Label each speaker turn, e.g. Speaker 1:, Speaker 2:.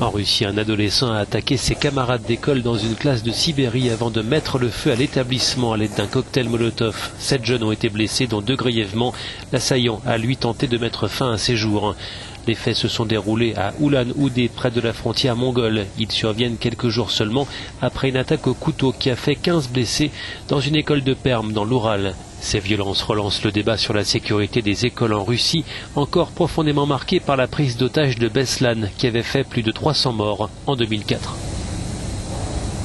Speaker 1: En Russie, un adolescent a attaqué ses camarades d'école dans une classe de Sibérie avant de mettre le feu à l'établissement à l'aide d'un cocktail Molotov. Sept jeunes ont été blessés, dont deux grièvement. L'assaillant a lui tenté de mettre fin à ses jours. Les faits se sont déroulés à Oulan-Oudé, près de la frontière mongole. Ils surviennent quelques jours seulement après une attaque au couteau qui a fait 15 blessés dans une école de Perm dans l'Oural. Ces violences relancent le débat sur la sécurité des écoles en Russie, encore profondément marqué par la prise d'otage de Beslan, qui avait fait plus de 300 morts en 2004.